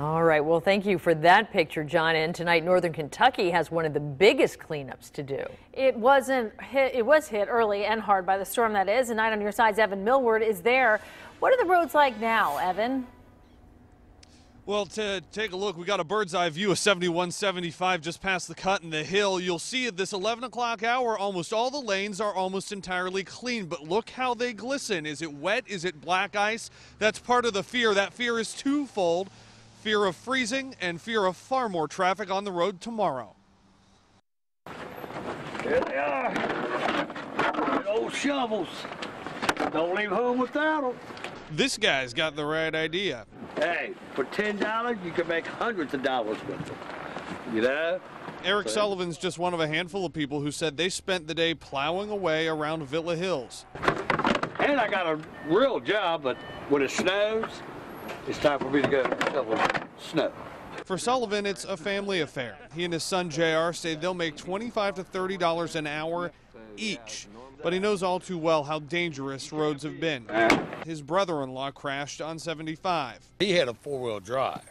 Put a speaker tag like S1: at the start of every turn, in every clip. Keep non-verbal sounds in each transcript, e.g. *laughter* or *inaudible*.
S1: All right. Well, thank you for that picture, John. And tonight, Northern Kentucky has one of the biggest cleanups to do.
S2: It wasn't hit. It was hit early and hard by the storm. That is. And night on your side's Evan Millward is there. What are the roads like now, Evan?
S3: Well, to take a look, we got a bird's eye view of 7175 just past the cut in the hill. You'll see at this 11 o'clock hour, almost all the lanes are almost entirely clean, but look how they glisten. Is it wet? Is it black ice? That's part of the fear. That fear is twofold fear of freezing and fear of far more traffic on the road tomorrow.
S4: Here they are. Good old shovels. Don't leave home without them.
S3: This guy's got the right idea.
S4: Hey, for $10, you can make hundreds of dollars with them. You know?
S3: Eric Sullivan's just one of a handful of people who said they spent the day plowing away around Villa Hills.
S4: And I got a real job, but when it snows, it's time for me to go shovel snow.
S3: For Sullivan, it's a family affair. He and his son JR say they'll make 25 to $30 an hour each. But he knows all too well how dangerous roads have been. His brother in law crashed on 75.
S5: He had a four wheel drive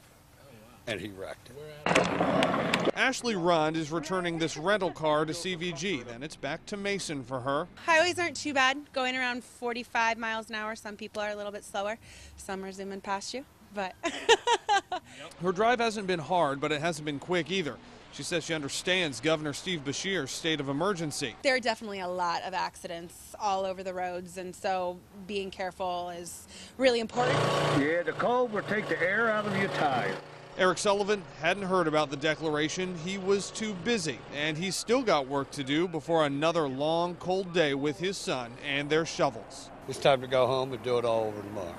S5: and he wrecked it.
S3: Ashley Rund is returning this rental car to CVG. Then it's back to Mason for her.
S6: Highways aren't too bad, going around 45 miles an hour. Some people are a little bit slower. Some are zooming past you, but. *laughs*
S3: her drive hasn't been hard, but it hasn't been quick either. She says she understands Governor Steve Beshear's state of emergency.
S6: There are definitely a lot of accidents all over the roads, and so being careful is really important.
S4: Yeah, the cold will take the air out of your tire.
S3: Eric Sullivan hadn't heard about the declaration. He was too busy, and he's still got work to do before another long, cold day with his son and their shovels.
S5: It's time to go home and do it all over tomorrow.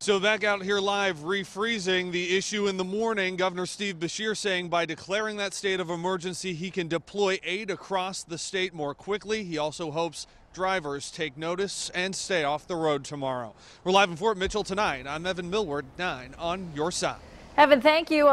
S3: So back out here live, refreezing the issue in the morning. Governor Steve Beshear saying by declaring that state of emergency, he can deploy aid across the state more quickly. He also hopes drivers take notice and stay off the road tomorrow. We're live in Fort Mitchell tonight. I'm Evan Millward, 9 on your side.
S2: Evan, thank you.